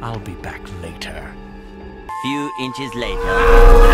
I'll be back later. Few inches later.